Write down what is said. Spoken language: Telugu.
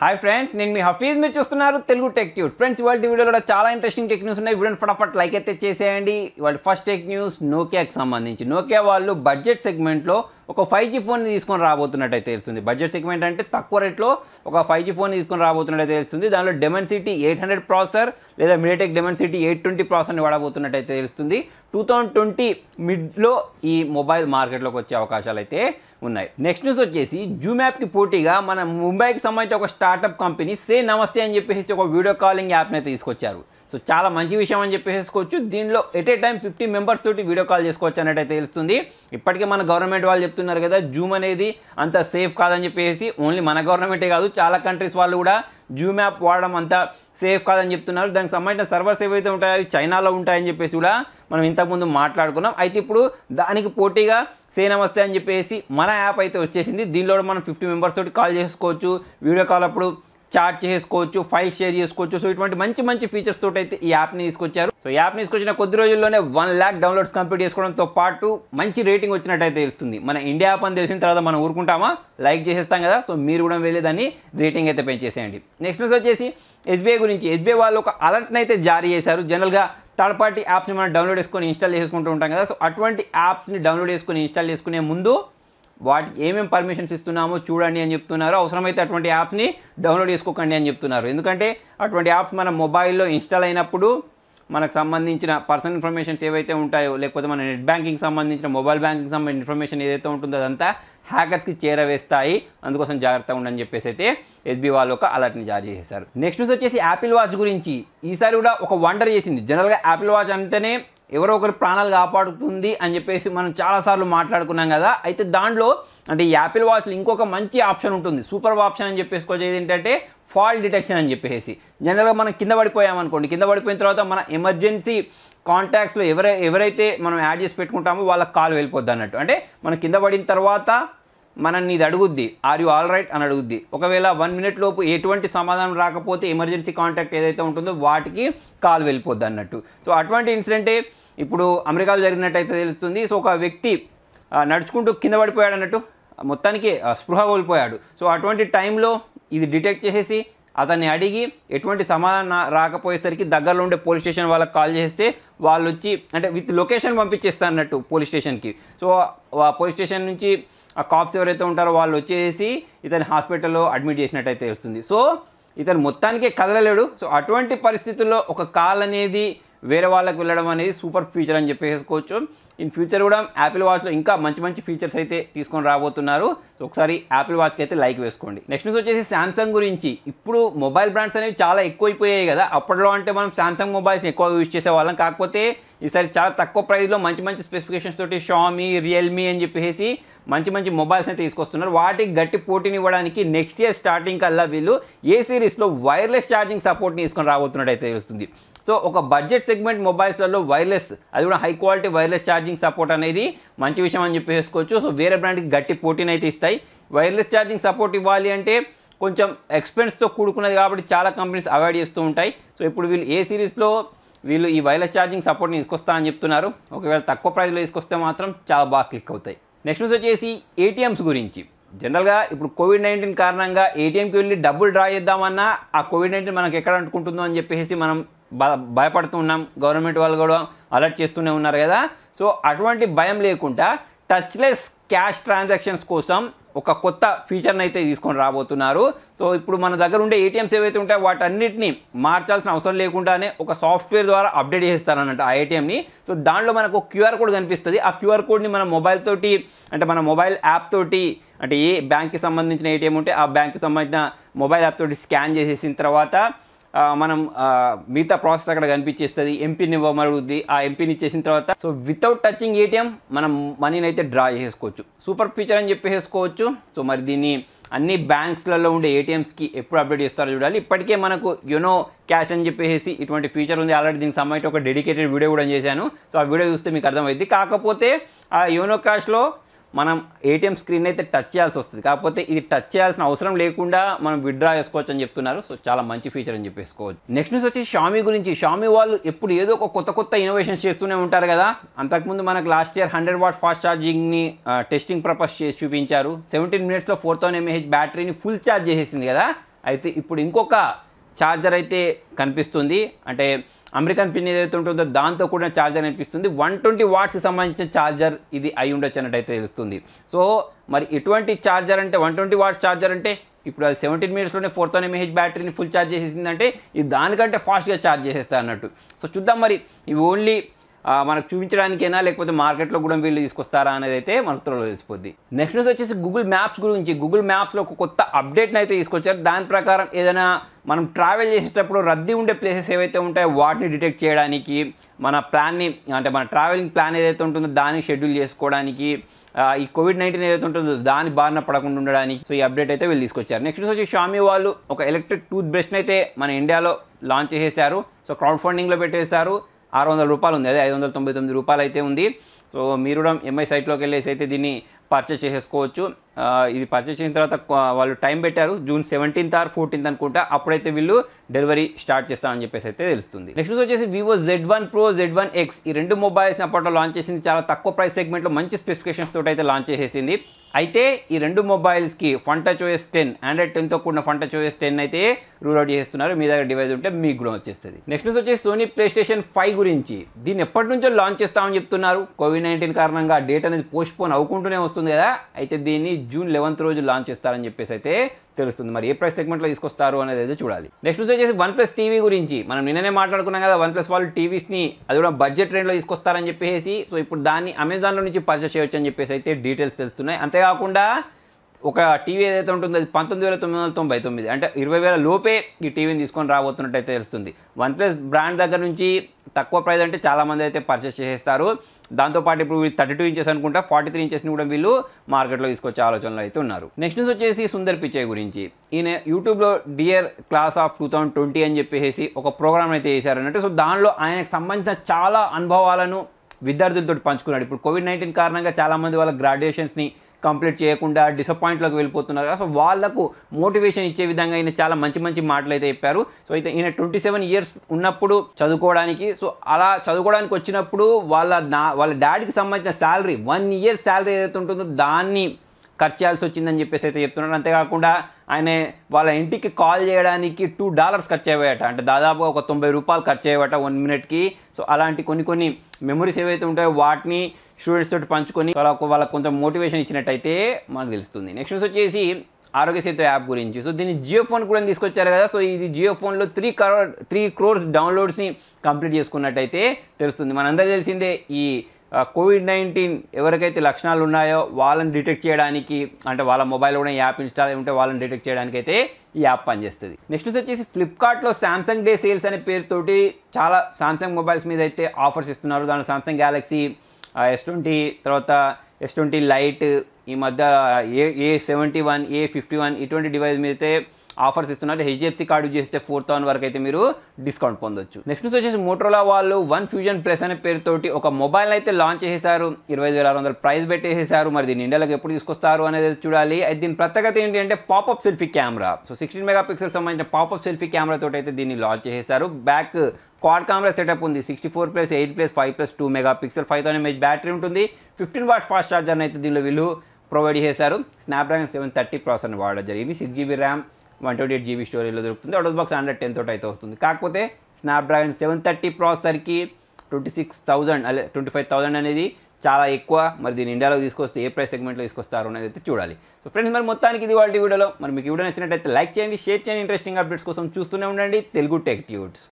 హాయ్ ఫ్రెండ్స్ నేను మీ హఫీజ్. మీరు చూస్తున్నారు తెలుగు టెక్ న్యూస్ ఫ్రెండ్స్ ఇవాళ వీడియోలో కూడా చాలా ఇంట్రెస్టింగ్ టెక్ న్యూస్ ఉన్నాయి. వీడియోని ఫటాఫట్ లైక్ అయితే చేసేయండి. ఇవాళ ఫస్ట్ టెక్ న్యూస్ నోకియాకి సంబంధించి. నోకియా వాళ్ళు బడ్జెట్ సెగ్మెంట్లో ఒక ఫైవ్ జీ ఫోన్ తీసుకొని రాబోతున్నట్టయితే తెలుస్తుంది. బడ్జెట్ సెగ్మెంట్ అంటే తక్కువ రేట్లో ఒక ఫైవ్ జీ ఫోన్ తీసుకొని రాబోతున్నట్టయితే తెలుస్తుంది. దానిలో డెమెన్సిటీ ఎయిట్ హండ్రెడ్ ప్రాసెసర్ లేదా మీడియాటెక్ డెమెన్సిటీ ఎయిట్ ట్వంటీ ప్రాసెసర్ని వాడబోతున్నట్టయితే తెలుస్తుంది. టూ థౌజండ్ ట్వంటీ మిడ్లో ఈ మొబైల్ మార్కెట్లోకి వచ్చే అవకాశాలు అయితే ఉన్నాయి. నెక్స్ట్ న్యూస్ వచ్చేసి జూమ్ యాప్కి పోటీగా మన ముంబైకి సంబంధించిన ఒక స్టార్టప్ కంపెనీ సే నమస్తే అని చెప్పేసి ఒక వీడియో కాలింగ్ యాప్ని అయితే తీసుకొచ్చారు. సో చాలా మంచి విషయం అని చెప్పేసుకోవచ్చు. దీనిలో at a time fifty members తోటి వీడియో కాల్ చేసుకోవచ్చు అన్నట్టయితే తెలుస్తుంది. ఇప్పటికే మన గవర్నమెంట్ వాళ్ళు చెప్తున్నారు కదా జూమ్ అనేది అంత సేఫ్ కాదని చెప్పేసి ఓన్లీ మన గవర్నమెంటే కాదు చాలా కంట్రీస్ వాళ్ళు కూడా జూమ్ యాప్ వాడడం అంత సేఫ్ కాదని చెప్తున్నారు. దానికి సంబంధించిన సర్వర్స్ ఏవైతే ఉంటాయో అవి చైనాలో ఉంటాయని చెప్పేసి కూడా మనం ఇంతకుముందు మాట్లాడుకున్నాం. అయితే ఇప్పుడు దానికి పోటీగా సే నమస్తే అని చెప్పేసి మన యాప్ అయితే వచ్చేసింది. దీనిలో మనం ఫిఫ్టీ మెంబర్స్ తోటి కాల్ చేసుకోవచ్చు. వీడియో కాల్ అప్పుడు చాట్ చేసుకోవచ్చు ఫైల్ షేర్ చేసుకోవచ్చు. సో ఇటువంటి మంచి మంచి ఫీచర్స్ తోటి అయితే ఈ యాప్ని తీసుకొచ్చారు. సో యాప్ని తీసుకొచ్చిన కొద్ది రోజుల్లోనే వన్ ల్యాక్ డౌన్లోడ్స్ కంప్లీట్ చేసుకోవడంతో పాటు మంచి రేటింగ్ వచ్చినట్టయితే తెలుస్తుంది. మన ఇండియా యాప్ అని తెలిసిన తర్వాత మనం ఊరుకుంటామా? లైక్ చేసేస్తాం కదా. సో మీరు కూడా వెళ్ళి దాన్ని రేటింగ్ అయితే పెంచేసేయండి. నెక్స్ట్ న్యూస్ వచ్చేసి ఎస్బీఐ గురించి. ఎస్బీఐ వాళ్ళు ఒక అలర్ట్ని అయితే జారీ చేశారు. జనరల్గా థర్డ్ పార్టీ యాప్స్ని మనం డౌన్లోడ్ చేసుకొని ఇన్స్టాల్ చేసుకుంటూ ఉంటాం కదా. సో అటువంటి యాప్స్ని డౌన్లోడ్ చేసుకొని ఇన్స్టాల్ చేసుకునే ముందు వాటికి ఏమేమి పర్మిషన్స్ ఇస్తున్నామో చూడండి అని చెప్తున్నారు. అవసరమైతే అటువంటి యాప్స్ని డౌన్లోడ్ చేసుకోకండి అని చెప్తున్నారు. ఎందుకంటే అటువంటి యాప్స్ మన మొబైల్లో ఇన్స్టాల్ అయినప్పుడు మనకు సంబంధించిన పర్సనల్ ఇన్ఫర్మేషన్స్ ఏవైతే ఉంటాయో లేకపోతే మన నెట్ బ్యాంకింగ్ సంబంధించిన మొబైల్ బ్యాంకింగ్ సంబంధించిన ఇన్ఫర్మేషన్ ఏదైతే ఉంటుందో అదంతా హ్యాకర్స్కి చేరవేస్తాయి. అందుకోసం జాగ్రత్తగా ఉండని చెప్పేసి అయితే ఎస్బీ వాళ్ళు ఒక అలర్ట్ని జారీ చేశారు. నెక్స్ట్ న్యూస్ వచ్చేసి యాపిల్ వాచ్ గురించి. ఈసారి కూడా ఒక వండర్ చేసింది. జనరల్గా యాపిల్ వాచ్ అంటేనే ఎవరో ఒకరి ప్రాణాలు కాపాడుతుంది అని చెప్పేసి మనం చాలాసార్లు మాట్లాడుకున్నాం కదా. అయితే దాంట్లో అంటే యాపిల్ వాచ్లో ఇంకొక మంచి ఆప్షన్ ఉంటుంది. సూపర్ ఆప్షన్ అని చెప్పేసుకోవచ్చు. ఏంటంటే ఫాల్ డిటెక్షన్ అని చెప్పేసి. జనరల్గా మనం కింద పడిపోయామనుకోండి కింద పడిపోయిన తర్వాత మన ఎమర్జెన్సీ కాంటాక్ట్స్లో ఎవరై ఎవరైతే మనం యాడ్ చేసి పెట్టుకుంటామో వాళ్ళకి కాల్ వెళ్ళిపోద్ది అన్నట్టు. అంటే మనం కింద పడిన తర్వాత మనల్ని ఇది అడుగుద్ది. Are you all right? అని అడుగుద్ది. ఒకవేళ వన్ మినిట్ లోపు ఎటువంటి సమాధానం రాకపోతే ఎమర్జెన్సీ కాంటాక్ట్ ఏదైతే ఉంటుందో వాటికి కాల్ వెళ్ళిపోద్ది అన్నట్టు. సో అటువంటి ఇన్సిడెంటే ఇప్పుడు అమెరికాలో జరిగినట్టయితే తెలుస్తుంది. సో ఒక వ్యక్తి నడుచుకుంటూ కింద పడిపోయాడు అన్నట్టు మొత్తానికి స్పృహ కోల్పోయాడు. సో అటువంటి టైంలో ఇది డిటెక్ట్ చేసేసి అతన్ని అడిగి ఎటువంటి సమాధానం రాకపోయేసరికి దగ్గరలో ఉండే పోలీస్ స్టేషన్ వాళ్ళకి కాల్ చేస్తే వాళ్ళు వచ్చి అంటే విత్ లొకేషన్ పంపించేస్తారు అన్నట్టు పోలీస్ స్టేషన్కి. సో ఆ పోలీస్ స్టేషన్ నుంచి ఆ కాప్స్ ఎవరైతే ఉంటారో వాళ్ళు వచ్చేసి ఇతని హాస్పిటల్లో అడ్మిట్ చేసినట్టయితే తెలుస్తుంది. సో ఇతను మొత్తానికే కదలలేడు. సో అటువంటి పరిస్థితుల్లో ఒక కాల్ అనేది వేరే వాళ్ళకి వెళ్ళడం అనేది సూపర్ ఫీచర్ అని చెప్పేసుకోవచ్చు. ఇన్ ఫ్యూచర్ కూడా యాపిల్ వాచ్లో ఇంకా మంచి మంచి ఫీచర్స్ అయితే తీసుకొని రాబోతున్నారు. సో ఒకసారి యాపిల్ వాచ్కి అయితే లైక్ వేసుకోండి. నెక్స్ట్ న్యూస్ వచ్చేసి శాంసంగ్ గురించి. ఇప్పుడు మొబైల్ బ్రాండ్స్ అనేవి చాలా ఎక్కువైపోయాయి కదా. అప్పట్లో అంటే మనం శాంసంగ్ మొబైల్స్ ఎక్కువ యూజ్ చేసేవాళ్ళం కాకపోతే ఈసారి చాలా తక్కువ ప్రైస్లో మంచి మంచి స్పెసిఫికేషన్స్ తోటి షామీ రియల్మీ అని చెప్పేసి మంచి మంచి మొబైల్స్ అయితే తీసుకొస్తున్నారు. వాటికి గట్టి పోటీని ఇవ్వడానికి నెక్స్ట్ ఇయర్ స్టార్టింగ్ కల్లా వీళ్ళు ఏ సిరీస్లో వైర్లెస్ ఛార్జింగ్ సపోర్ట్ని తీసుకొని రాబోతున్నట్టు అయితే తెలుస్తుంది. సో ఒక బడ్జెట్ సెగ్మెంట్ మొబైల్స్లలో వైర్లెస్ అది కూడా high quality wireless charging support అనేది మంచి విషయం అని చెప్పేసుకోవచ్చు. సో వేరే బ్రాండ్కి గట్టి పోటీని అయితే ఇస్తాయి. వైర్లెస్ ఛార్జింగ్ సపోర్ట్ ఇవ్వాలి అంటే కొంచెం ఎక్స్పెన్స్తో కూడుకున్నది కాబట్టి చాలా కంపెనీస్ అవాయిడ్ చేస్తూ ఉంటాయి. సో ఇప్పుడు వీళ్ళు ఏ సిరీస్లో వీళ్ళు ఈ వైర్లెస్ ఛార్జింగ్ సపోర్ట్ని తీసుకొస్తారని చెప్తున్నారు. ఒకవేళ తక్కువ ప్రైస్లో తీసుకొస్తే మాత్రం చాలా బాగా క్లిక్ అవుతాయి. నెక్స్ట్ న్యూస్ వచ్చేసి ఏటీఎంస్ గురించి. జనరల్గా ఇప్పుడు కోవిడ్ నైన్టీన్ కారణంగా ఏటీఎంకి వెళ్ళి డబ్బులు డ్రా చేద్దామన్నా ఆ కోవిడ్ నైన్టీన్ మనకు ఎక్కడ అంటుకుంటుందో అని చెప్పేసి మనం భయపడుతున్నాం గవర్నమెంట్ వాళ్ళు కూడా అలర్ట్ చేస్తూనే ఉన్నారు కదా. సో అటువంటి భయం లేకుండా టచ్లెస్ క్యాష్ ట్రాన్సాక్షన్స్ కోసం ఒక కొత్త ఫీచర్ని అయితే తీసుకొని రాబోతున్నారు. సో ఇప్పుడు మన దగ్గర ఉండే ఏటీఎంస్ ఏవైతే ఉంటాయో వాటన్నిటిని మార్చాల్సిన అవసరం లేకుండానే ఒక సాఫ్ట్వేర్ ద్వారా అప్డేట్ చేస్తారన్నట్టు ఆ ఏటీఎంని సో దాంట్లో మనకు క్యూఆర్ కోడ్ కనిపిస్తుంది. ఆ క్యూఆర్ కోడ్ని మన మొబైల్ తోటి అంటే మన మొబైల్ యాప్ తోటి అంటే ఏ బ్యాంక్కి సంబంధించిన ఏటీఎం ఉంటే ఆ బ్యాంక్కి సంబంధించిన మొబైల్ యాప్ తోటి స్కాన్ చేసేసిన తర్వాత మనం మిగతా ప్రాసెస్ అక్కడ కనిపించేస్తుంది. ఎంపీని ఇవ్వమరుగుద్ది. ఆ ఎంపీని ఇచ్చేసిన తర్వాత సో వితౌట్ టచింగ్ ఏటీఎం మనం మనీని అయితే డ్రా చేసుకోవచ్చు సూపర్ ఫీచర్ అని చెప్పేసుకోవచ్చు సో మరి దీన్ని అన్ని బ్యాంక్స్లలో ఉండే ఏటీఎంస్కి ఎప్పుడు అప్డేట్ చేస్తారో చూడాలి. ఇప్పటికే మనకు యునో క్యాష్ అని చెప్పేసి ఇటువంటి ఫీచర్ ఉంది. ఆల్రెడీ దీనికి సంబంధించి ఒక డెడికేటెడ్ వీడియో కూడా చేశాను. సో ఆ వీడియో చూస్తే మీకు అర్థమైంది కాకపోతే ఆ యోనో క్యాష్లో మనం ఏటీఎం స్క్రీన్ అయితే టచ్ చేయాల్సి వస్తుంది. కాకపోతే ఇది టచ్ చేయాల్సిన అవసరం లేకుండా మనం విత్డ్రా చేసుకోవచ్చు అని చెప్తున్నారు. సో చాలా మంచి ఫీచర్ అని చెప్పేసుకోవచ్చు. నెక్స్ట్ న్యూస్ వచ్చి షామీ గురించి. షామీ వాళ్ళు ఎప్పుడు ఏదో ఒక కొత్త కొత్త ఇన్నోవేషన్స్ చేస్తూనే ఉంటారు కదా. అంతకుముందు మనకు last year hundred watt fast ఛార్జింగ్ని testing purpose చేసి చూపించారు. సెవెంటీన్ మినిట్స్లో ఫోర్ థౌసండ్ ఎంఏహెచ్ బ్యాటరీని ఫుల్ ఛార్జ్ చేసేసింది కదా. అయితే ఇప్పుడు ఇంకొక ఛార్జర్ అయితే కనిపిస్తుంది. అంటే అమెరికన్ పిన్ ఏదైతే ఉంటుందో దాంతో కూడా ఛార్జర్ అనిపిస్తుంది. వన్ ట్వంటీ వాట్స్కి సంబంధించిన ఛార్జర్ ఇది అయి ఉండొచ్చు అన్నట్టు అయితే తెలుస్తుంది. సో మరి ఇటువంటి ఛార్జర్ అంటే వన్ ట్వంటీ వాట్స్ ఛార్జర్ అంటే ఇప్పుడు అది సెవెంటీన్ మినిట్స్లోనే ఫోర్ థౌసండ్ ఎంఏహెచ్ బ్యాటరీని ఫుల్ ఛార్జ్ చేసేసిందంటే ఇది దానికంటే ఫాస్ట్గా ఛార్జ్ చేసేస్తా అన్నట్టు. సో చూద్దాం మరి ఇవి ఓన్లీ మనకు చూపించడానికైనా లేకపోతే మార్కెట్లో కూడా వీళ్ళు తీసుకొస్తారా అనేది అయితే మనకు త్వరలో తెలిసిపోద్ది. నెక్స్ట్ న్యూస్ వచ్చేసి గూగుల్ మ్యాప్స్ గురించి. గూగుల్ మ్యాప్స్లో ఒక కొత్త అప్డేట్ని అయితే తీసుకొచ్చారు. దాని ప్రకారం ఏదైనా మనం ట్రావెల్ చేసేటప్పుడు రద్దీ ఉండే ప్లేసెస్ ఏవైతే ఉంటాయో వాటిని డిటెక్ట్ చేయడానికి మన ప్లాన్ని అంటే మన ట్రావెలింగ్ ప్లాన్ ఏదైతే ఉంటుందో దాన్ని షెడ్యూల్ చేసుకోవడానికి ఈ కోవిడ్ నైన్టీన్ ఏదైతే ఉంటుందో దాని బారిన పడకుండా ఉండడానికి సో ఈ అప్డేట్ అయితే వీళ్ళు తీసుకొచ్చారు. నెక్స్ట్ వచ్చి షామీ వాళ్ళు ఒక ఎలక్ట్రిక్ టూత్ బ్రష్ని అయితే మన ఇండియాలో లాంచ్ చేసేసారు సో క్రౌడ్ ఫండింగ్లో పెట్టేశారు. ఆరు వందల రూపాయలు ఉంది. అదే ఐదు వందల తొంభై తొమ్మిది రూపాయలు అయితే ఉంది. సో మీరు కూడా ఎంఐ సైట్లోకి వెళ్ళేసి అయితే దీన్ని పర్చేస్ చేసేసుకోవచ్చు. ఇది పర్చేస్ చేసిన తర్వాత వాళ్ళు టైం పెట్టారు. జూన్ సెవెంటీన్త్ ఆర్ ఫోర్టీన్త్ అనుకుంటా. అప్పుడైతే వీళ్ళు డెలివరీ స్టార్ట్ చేస్తామని చెప్పేసి అయితే తెలుస్తుంది. నెక్స్ట్ వచ్చేసి Vivo Z one Pro Z one X ఈ రెండు మొబైల్స్ అప్పట్లో లాంచ్ చేసింది. చాలా తక్కువ ప్రైస్ సెగ్మెంట్లో మంచి స్పెసిఫికేషన్స్ తోటి అయితే లాంచ్ చేసేసింది. అయితే ఈ రెండు మొబైల్స్కి ఫన్ ఓఎస్ టెన్ ఆండ్రాయిడ్ టెన్తో కూడిన ఫంట టచ్ ఓఎస్ టెన్ అయితే రూల్ అవుట్ చేస్తున్నారు. మీ దగ్గర డివైస్ ఉంటే మీకు కూడా వచ్చేస్తుంది. నెక్స్ట్ వచ్చేసి సోనీ ప్లే స్టేషన్ ఫైవ్ గురించి. దీన్ని ఎప్పటి నుంచో లాంచ్ చేస్తామని చెప్తున్నారు. కోవిడ్ నైన్టీన్ కారణంగా డేట్ అనేది పోస్ట్ పోన్ అవ్వకుంటూనే వస్తుంది కదా. అయితే దీన్ని జూన్ లెవెన్త్ రోజు లాంచ్ చేస్తారని చెప్పేసి అయితే తెలుస్తుంది. మరి ఏ ప్రైస్ సెగ్మెంట్లో తీసుకొస్తారు అనేది అయితే చూడాలి. నెక్స్ట్ వచ్చేసి వన్ ప్లస్ టీవీ గురించి. మనం నిన్ననే మాట్లాడుకున్నాం కదా వన్ ప్లస్ వాళ్ళు టీవీస్ని అది కూడా బడ్జెట్ రేంజ్లో తీసుకొస్తారని చెప్పేసి సో ఇప్పుడు దాన్ని అమెజాన్లో నుంచి పర్చేస్ చేయొచ్చు అని చెప్పేసి అయితే డీటెయిల్స్ తెలుస్తున్నాయి. అంతేకాకుండా ఒక టీవీ ఏదైతే ఉంటుందో అది పంతొమ్మిది వేల తొమ్మిది వందల తొంభై తొమ్మిది అంటే ఇరవై వేల లోపే ఈ టీవీని తీసుకొని రాబోతున్నట్టయితే తెలుస్తుంది. వన్ ప్లస్ బ్రాండ్ దగ్గర నుంచి తక్కువ ప్రైస్ అంటే చాలామంది అయితే పర్చేస్ చేసేస్తారు. దాంతోపాటు ఇప్పుడు థర్టీ టూ ఇంచెస్ అనుకుంటా ఫార్టీ త్రీ ఇంచెస్ని కూడా వీళ్ళు మార్కెట్లో తీసుకొచ్చే ఆలోచనలు అయితే ఉన్నారు. నెక్స్ట్ న్యూస్ వచ్చేసి సుందర్ పిచ్చయ్ గురించి. ఈయన యూట్యూబ్లో dear class of two thousand twenty అని చెప్పేసి ఒక ప్రోగ్రామ్ అయితే చేశారన్నట్టు సో దానిలో ఆయనకు సంబంధించిన చాలా అనుభవాలను విద్యార్థులతో పంచుకున్నాడు. ఇప్పుడు కోవిడ్ నైన్టీన్ కారణంగా చాలామంది వాళ్ళ గ్రాడ్యుయేషన్స్ని కంప్లీట్ చేయకుండా డిసప్పాయింట్లోకి వెళ్ళిపోతున్నారు కదా. సో వాళ్ళకు మోటివేషన్ ఇచ్చే విధంగా ఈయన చాలా మంచి మంచి మాటలు అయితే చెప్పారు. సో అయితే ఈయన ట్వంటీ సెవెన్ ఇయర్స్ ఉన్నప్పుడు చదువుకోవడానికి సో అలా చదువుకోవడానికి వచ్చినప్పుడు వాళ్ళ నా వాళ్ళ డాడీకి సంబంధించిన శాలరీ వన్ ఇయర్ శాలరీ ఏదైతే ఉంటుందో దాన్ని ఖర్చు చేయాల్సి వచ్చిందని చెప్పేసి అయితే చెప్తున్నాడు అంతేకాకుండా ఆయన వాళ్ళ ఇంటికి కాల్ చేయడానికి టూ డాలర్స్ ఖర్చు అయ్యాయట అంటే దాదాపుగా ఒక తొంభై రూపాయలు ఖర్చు అయ్యాయట వన్ మినిట్కి. సో అలాంటి కొన్ని కొన్ని మెమరీస్ ఏవైతే ఉంటాయో వాటిని స్టూడెంట్స్ తోటి పంచుకొని వాళ్ళకు వాళ్ళకి కొంచెం మోటివేషన్ ఇచ్చినట్టయితే మనకు తెలుస్తుంది. నెక్స్ట్ వచ్చేసి ఆరోగ్య సేతు యాప్ గురించి. సో దీన్ని జియో ఫోన్ కూడా తీసుకొచ్చారు కదా. సో ఇది జియో ఫోన్లో త్రీ కరో త్రీ క్రోర్స్ డౌన్లోడ్స్ని కంప్లీట్ చేసుకున్నట్టయితే తెలుస్తుంది. మనందరూ తెలిసిందే ఈ కోవిడ్ నైన్టీన్ ఎవరికైతే లక్షణాలు ఉన్నాయో వాళ్ళని డిటెక్ట్ చేయడానికి అంటే వాళ్ళ మొబైల్ కూడా యాప్ ఇన్స్టాల్ అయి ఉంటే వాళ్ళని డిటెక్ట్ చేయడానికి అయితే ఈ యాప్ పనిచేస్తుంది. నెక్స్ట్ వచ్చేసి ఫ్లిప్కార్ట్లో సామ్సంగ్ డే సేల్స్ అనే పేరుతోటి చాలా సామ్సంగ్ మొబైల్స్ మీద అయితే ఆఫర్స్ ఇస్తున్నారు. దాని సామ్సంగ్ గ్యాలక్సీ ఎస్ ట్వంటీ తర్వాత ఎస్ ట్వంటీ లైట్ ఈ మధ్య A A seventy one A fifty one ఇటువంటి డివైస్ మీద అయితే ఆఫర్స్ ఇస్తున్నారు. హెచ్డిఎఫ్సి కార్డు చేస్తే ఫోర్ థౌసండ్ వరకు అయితే మీరు డిస్కౌంట్ పొందొచ్చు. నెక్స్ట్ వచ్చేసి మోటరోలా వాళ్ళు వన్ ఫ్యూజన్ ప్లస్ అనే పేరుతోటి ఒక మొబైల్ అయితే లాంచ్ చేసేసారు ఇరవై వేల ఆరు వందల ప్రైస్ పెట్టేసేసారు మరి దీన్ని ఇండియాలోకి ఎప్పుడు తీసుకొస్తారు అనేది చూడాలి. అయితే దీని ప్రత్యేకత ఏంటి అంటే popup selfie camera so sixteen megapixel సంబంధించిన పాపప్ సెల్ఫీ కెమెరా తోటి అయితే దీన్ని లాంచ్ చేసేసారు బ్యాక్ క్వాడ్ కెమెరా సెటప్ ఉంది. Sixty four plus eight plus five plus two megapixel five thousand mAh battery ఉంటుంది ఫిఫ్టీన్ వాట్ ఫాస్ట్ ఛార్జర్ అయితే దీనిలో వీళ్ళు ప్రొవైడ్ చేశారు స్నాప్డ్రాగన్ సెవెన్ థర్టీ ప్రాసెసర్ వాడడం జరిగింది. Six GB RAM one twenty eight GB స్టోరేజ్లో దొరుకుతుంది. Out of box hundred ten తోటి అయితే వస్తుంది. కాకపోతే స్నాప్డ్రాగన్ సెవెన్ థర్టీ ప్రాసెసర్కి ట్వంటీ సిక్స్ థౌజండ్ అదే ట్వంటీ ఫైవ్ థౌసండ్ అనేది చాలా ఎక్కువ. మరి దీన్ని ఇండియాలో తీసుకొస్తే ఏ ప్రైస్ సెగ్మెంట్లో తీసుకొస్తారు అనేది అయితే చూడాలి. సో ఫ్రెండ్స్ మరి మొత్తానికి ఇది వాళ్ళ వీడియోలో. మరి మీకు వీడియో నచ్చినట్టయితే లైక్ చేయండి షేర్ చేయండి. ఇంట్రెస్టింగ్ అప్డేట్స్ కోసం చూస్తూనే ఉండండి. Telugu tech tuts